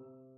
you